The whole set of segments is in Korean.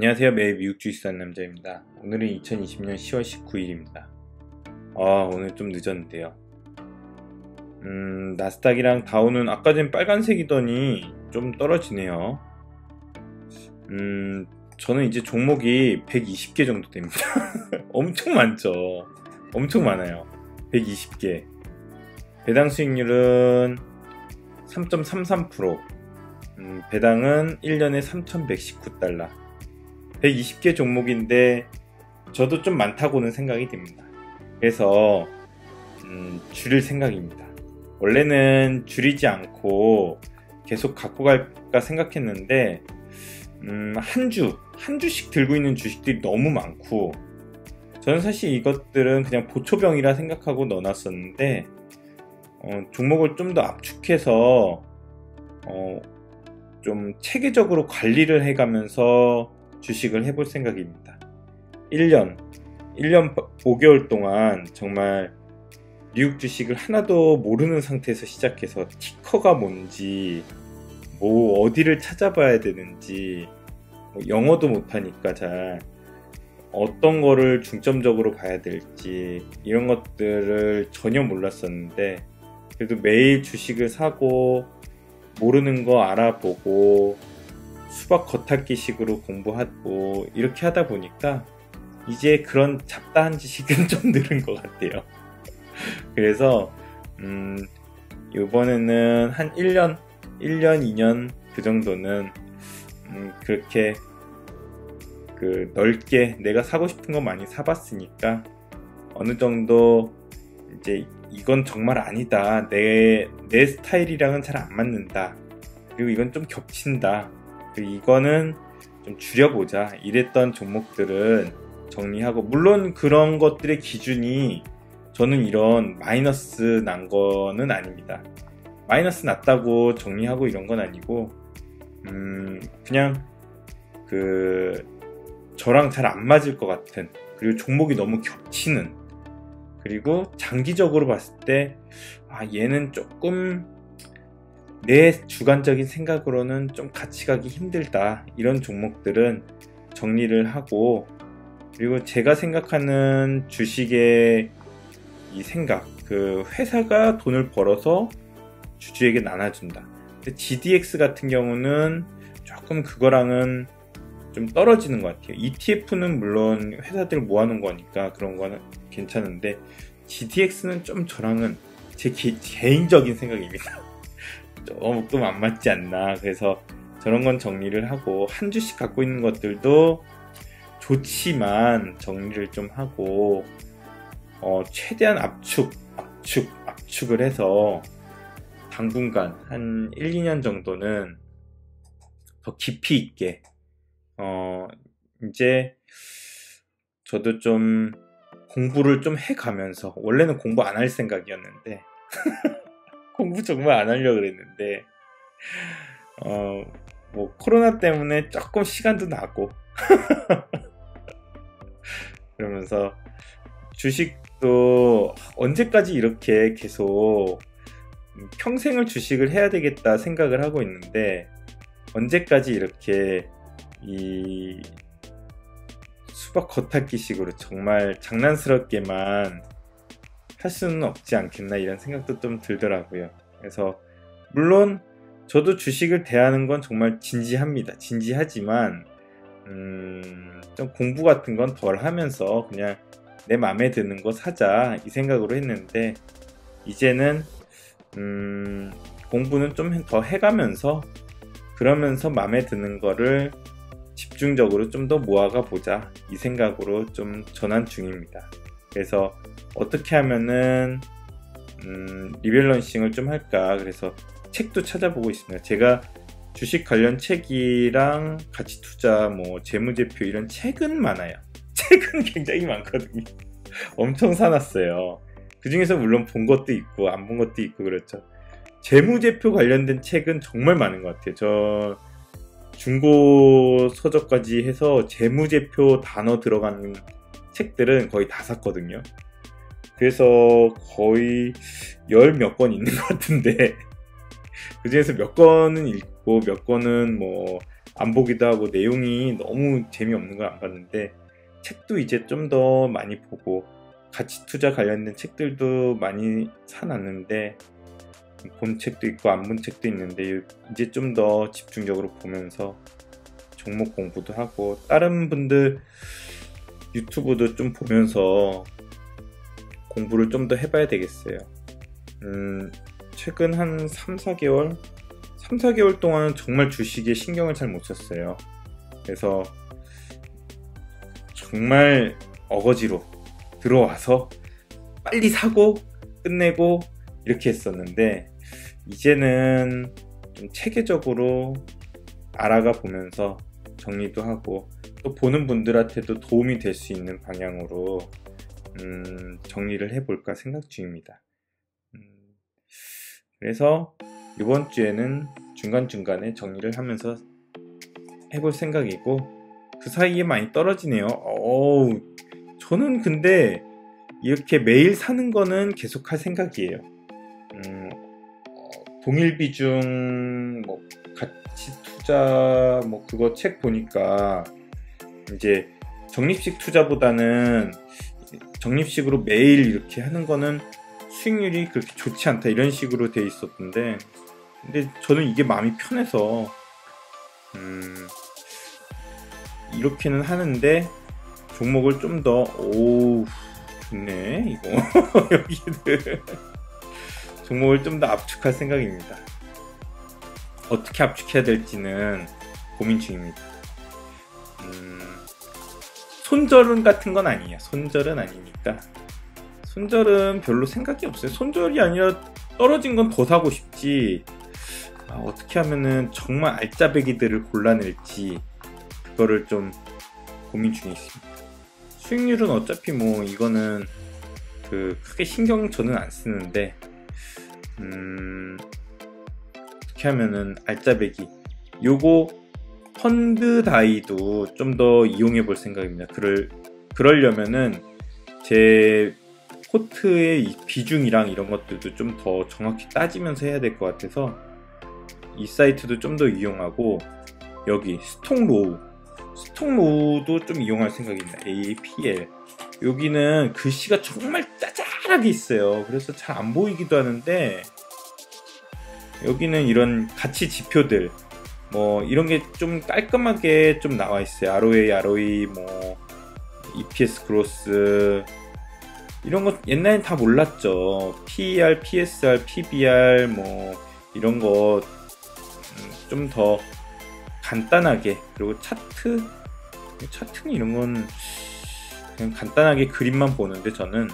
안녕하세요. 매일 미국 주식 사는 남자입니다. 오늘은 2020년 10월 19일입니다. 아, 오늘 좀 늦었는데요. 음, 나스닥이랑 다우는 아까 전 빨간색이더니 좀 떨어지네요. 음, 저는 이제 종목이 120개 정도 됩니다. 엄청 많죠. 엄청 많아요. 120개. 배당 수익률은 3.33%. 음, 배당은 1년에 3,119달러. 120개 종목인데 저도 좀 많다고는 생각이 듭니다. 그래서 음, 줄일 생각입니다. 원래는 줄이지 않고 계속 갖고 갈까 생각했는데 음, 한 주, 한 주씩 들고 있는 주식들이 너무 많고 저는 사실 이것들은 그냥 보초병이라 생각하고 넣어놨었는데 어, 종목을 좀 더 압축해서 어, 좀 체계적으로 관리를 해가면서 주식을 해볼 생각입니다. 1년, 1년 5개월 동안 정말 미국 주식을 하나도 모르는 상태에서 시작해서 티커가 뭔지, 뭐 어디를 찾아봐야 되는지, 뭐 영어도 못하니까 잘 어떤 거를 중점적으로 봐야 될지 이런 것들을 전혀 몰랐었는데 그래도 매일 주식을 사고 모르는 거 알아보고 수박 겉핥기식으로 공부하고 이렇게 하다 보니까 이제 그런 잡다한 지식은 좀 늘은 것 같아요. 그래서 음 이번에는 한 1년, 1년, 2년 그 정도는 음 그렇게 그 넓게 내가 사고 싶은 거 많이 사봤으니까 어느 정도 이제 이건 정말 아니다. 내, 내 스타일이랑은 잘 안 맞는다. 그리고 이건 좀 겹친다. 이거는 좀 줄여보자. 이랬던 종목들은 정리하고, 물론 그런 것들의 기준이 저는 이런 마이너스 난 거는 아닙니다. 마이너스 났다고 정리하고 이런 건 아니고, 음, 그냥 그, 저랑 잘 안 맞을 것 같은, 그리고 종목이 너무 겹치는, 그리고 장기적으로 봤을 때, 아, 얘는 조금 내 주관적인 생각으로는 좀 같이 가기 힘들다. 이런 종목들은 정리를 하고, 그리고 제가 생각하는 주식의 이 생각, 그 회사가 돈을 벌어서 주주에게 나눠준다. 근데 GDX 같은 경우는 조금 그거랑은 좀 떨어지는 것 같아요. ETF는 물론 회사들 모아놓은 거니까 그런 거는 괜찮은데 GDX는 좀 저랑은 제 개, 개인적인 생각입니다. 조금 안 맞지 않나. 그래서 저런 건 정리를 하고 한 주씩 갖고 있는 것들도 좋지만 정리를 좀 하고 어, 최대한 압축, 압축, 압축을 해서 당분간 한 1, 2년 정도는 더 깊이 있게 어, 이제 저도 좀 공부를 좀 해가면서 원래는 공부 안 할 생각이었는데 공부 정말 안 하려고 그랬는데 어 뭐 코로나 때문에 조금 시간도 나고. 그러면서 주식도 언제까지 이렇게 계속 평생을 주식을 해야 되겠다 생각을 하고 있는데 언제까지 이렇게 이 수박 겉핥기식으로 정말 장난스럽게만 할 수는 없지 않겠나 이런 생각도 좀 들더라고요. 그래서 물론 저도 주식을 대하는 건 정말 진지합니다. 진지하지만 음, 좀 공부 같은 건 덜 하면서 그냥 내 마음에 드는 거 사자 이 생각으로 했는데 이제는 음, 공부는 좀 더 해가면서 그러면서 마음에 드는 거를 집중적으로 좀 더 모아가 보자 이 생각으로 좀 전환 중입니다. 그래서 어떻게 하면은 음, 리밸런싱을 좀 할까 그래서 책도 찾아보고 있습니다. 제가 주식 관련 책이랑 가치 투자, 뭐 재무제표 이런 책은 많아요. 책은 굉장히 많거든요. 엄청 사놨어요. 그 중에서 물론 본 것도 있고 안 본 것도 있고 그렇죠. 재무제표 관련된 책은 정말 많은 것 같아요. 저 중고 서적까지 해서 재무제표 단어 들어가는 책들은 거의 다 샀거든요. 그래서 거의 열 몇 권 있는 것 같은데 그 중에서 몇 권은 읽고 몇 권은 뭐 안 보기도 하고 내용이 너무 재미없는 걸 안 봤는데 책도 이제 좀 더 많이 보고 가치 투자 관련된 책들도 많이 사놨는데 본 책도 있고 안 본 책도 있는데 이제 좀 더 집중적으로 보면서 종목 공부도 하고 다른 분들 유튜브도 좀 보면서 공부를 좀 더 해봐야 되겠어요. 음, 최근 한 3, 4개월? 3, 4개월 동안 정말 주식에 신경을 잘 못 썼어요. 그래서 정말 어거지로 들어와서 빨리 사고 끝내고 이렇게 했었는데 이제는 좀 체계적으로 알아가 보면서 정리도 하고 또 보는 분들한테도 도움이 될 수 있는 방향으로 음, 정리를 해볼까 생각 중입니다. 음, 그래서 이번 주에는 중간중간에 정리를 하면서 해볼 생각이고 그 사이에 많이 떨어지네요. 어우, 저는 근데 이렇게 매일 사는 거는 계속 할 생각이에요. 음, 어, 동일 비중, 뭐, 가치 투자, 뭐, 그거 책 보니까 이제 적립식 투자보다는 적립식으로 매일 이렇게 하는 거는 수익률이 그렇게 좋지 않다 이런 식으로 돼 있었던데 근데 저는 이게 마음이 편해서 음 이렇게는 하는데 종목을 좀 더 오 좋네 이거. 여기는 종목을 좀 더 압축할 생각입니다. 어떻게 압축해야 될지는 고민 중입니다 음, 손절은 같은 건 아니에요. 손절은 아니니까. 손절은 별로 생각이 없어요. 손절이 아니라 떨어진 건 더 사고 싶지. 아, 어떻게 하면은 정말 알짜배기들을 골라낼지 그거를 좀 고민 중에 있습니다. 수익률은 어차피 뭐 이거는 그 크게 신경 저는 안 쓰는데 음 어떻게 하면은 알짜배기 요거 펀드 다이도 좀 더 이용해 볼 생각입니다. 그럴, 그러려면은 제 포트의 비중이랑 이런 것들도 좀 더 정확히 따지면서 해야 될 것 같아서 이 사이트도 좀 더 이용하고 여기 Stockrow Stockrow도 좀 이용할 생각입니다. APL 여기는 글씨가 정말 짜잘하게 있어요. 그래서 잘 안 보이기도 하는데 여기는 이런 가치 지표들 뭐 이런 게 좀 깔끔하게 좀 나와 있어요. ROA, ROE, 뭐 EPS 그로스 이런 거 옛날엔 다 몰랐죠. PER, PSR, PBR 뭐 이런 거 좀더 음, 간단하게 그리고 차트 차트는 이런 건 그냥 간단하게 그림만 보는데 저는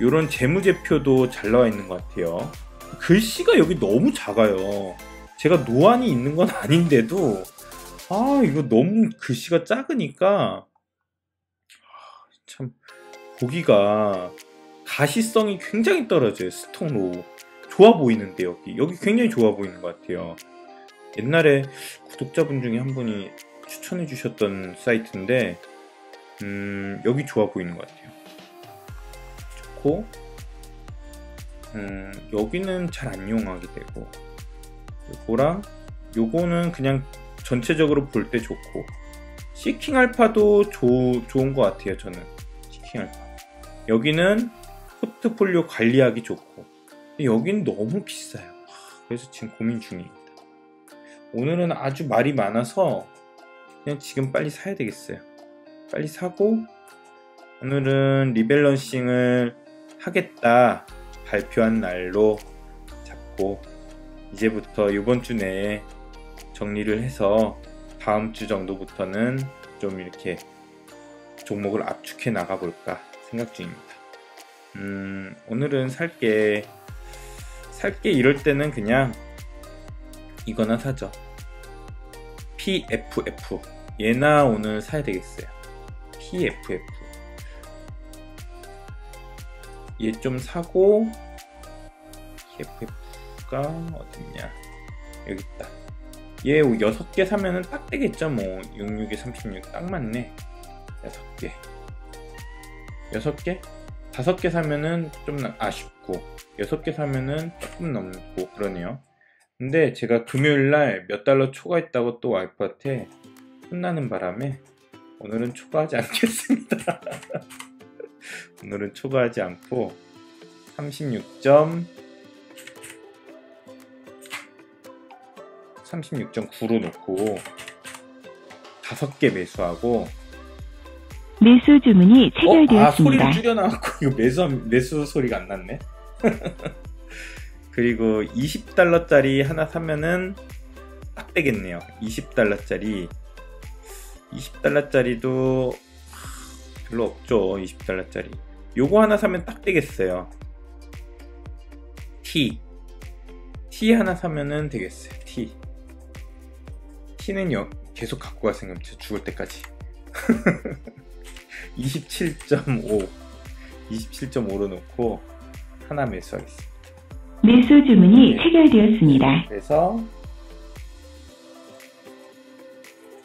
이런 재무제표도 잘 나와 있는 것 같아요. 글씨가 여기 너무 작아요. 제가 노안이 있는 건 아닌데도 아 이거 너무 글씨가 작으니까 참 보기가 가시성이 굉장히 떨어져요 스톤로우 좋아 보이는데 여기. 여기 굉장히 좋아 보이는 것 같아요. 옛날에 구독자분 중에 한 분이 추천해 주셨던 사이트인데 음, 여기 좋아 보이는 것 같아요. 좋고 음, 여기는 잘 안 이용하게 되고 요거랑 요거는 그냥 전체적으로 볼 때 좋고 시킹 알파도 조, 좋은 것 같아요 저는. 시킹 알파 여기는 포트폴리오 관리하기 좋고 여기는 너무 비싸요. 그래서 지금 고민 중입니다. 오늘은 아주 말이 많아서 그냥 지금 빨리 사야 되겠어요. 빨리 사고 오늘은 리밸런싱을 하겠다 발표한 날로 잡고 이제부터 이번 주 내에 정리를 해서 다음 주 정도부터는 좀 이렇게 종목을 압축해 나가 볼까 생각 중입니다. 음, 오늘은 살게, 살게 이럴 때는 그냥 이거나 사죠. PFF. 얘나 오늘 사야 되겠어요. PFF. 얘 좀 사고, PFF. 볼까? 어딨냐? 여기 있다. 얘 6개 사면은 딱 되겠죠? 뭐 66에 36 딱 맞네. 6개. 6개? 5개 사면은 좀 아쉽고 6개 사면은 조금 넘고 그러네요. 근데 제가 금요일 날 몇 달러 초과했다고 또 와이프한테 혼나는 바람에 오늘은 초과하지 않겠습니다. 오늘은 초과하지 않고 36점 36.9로 놓고 5개 매수하고 매수 주문이 어? 아 소리를 체결되었습니다. 줄여놔갖고 이거 매수 매수 소리가 안 났네. 그리고 20달러짜리 하나 사면은 딱 되겠네요. 20달러짜리 20달러짜리도 별로 없죠. 20달러짜리. 요거 하나 사면 딱 되겠어요. T. T 하나 사면은 되겠어요. T. T는 여, 계속 갖고 갈 생각입니다. 죽을 때까지. 27.5. 27.5로 놓고 하나 매수하겠습니다. 매수 주문이 네. 체결되었습니다. 그래서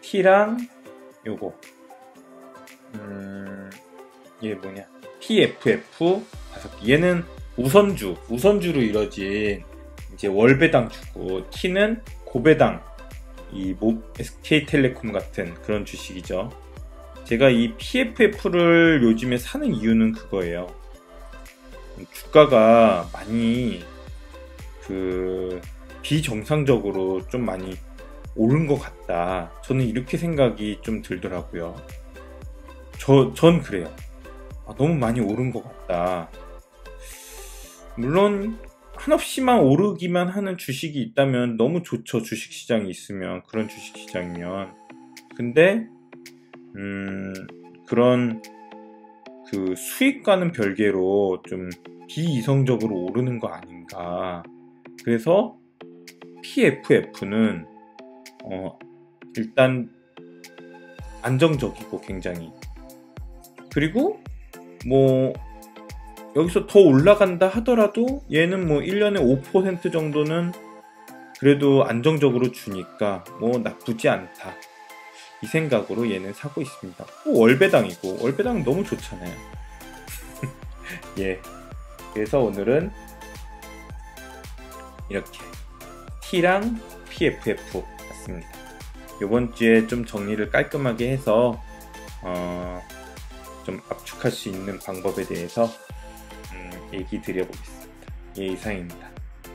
T랑 요거 음 이게 뭐냐 PFF 다섯 개 얘는 우선주 우선주로 이뤄진 이제 월배당 주고 T는 고배당 이 모, SK텔레콤 같은 그런 주식이죠. 제가 이 PFF를 요즘에 사는 이유는 그거예요. 주가가 많이 그 비정상적으로 좀 많이 오른 것 같다. 저는 이렇게 생각이 좀 들더라고요. 저, 전 그래요. 아, 너무 많이 오른 것 같다. 물론, 한없이만 오르기만 하는 주식이 있다면 너무 좋죠. 주식 시장이 있으면. 그런 주식 시장이면. 근데, 음, 그런 그 수익과는 별개로 좀 비이성적으로 오르는 거 아닌가. 그래서 PFF는 어, 일단 안정적이고 굉장히 그리고 뭐 여기서 더 올라간다 하더라도 얘는 뭐 1년에 5% 정도는 그래도 안정적으로 주니까 뭐 나쁘지 않다. 이 생각으로 얘는 사고 있습니다. 또 월배당이고. 월배당 너무 좋잖아요. 예. 그래서 오늘은 이렇게 T랑 PFF 같습니다. 이번 주에 좀 정리를 깔끔하게 해서 어, 좀 압축할 수 있는 방법에 대해서 음, 얘기 드려보겠습니다. 예, 이상입니다.